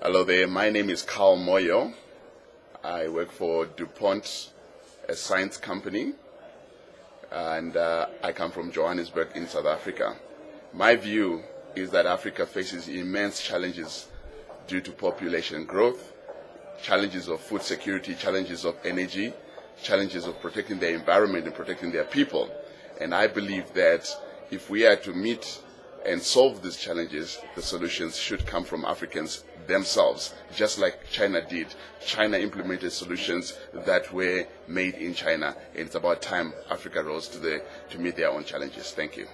Hello there, my name is Carl Moyo. I work for DuPont, a science company, and uh, I come from Johannesburg in South Africa. My view is that Africa faces immense challenges due to population growth, challenges of food security, challenges of energy, challenges of protecting their environment and protecting their people. And I believe that if we are to meet and solve these challenges, the solutions should come from Africans themselves, just like China did. China implemented solutions that were made in China, and it's about time Africa rose to, the, to meet their own challenges. Thank you.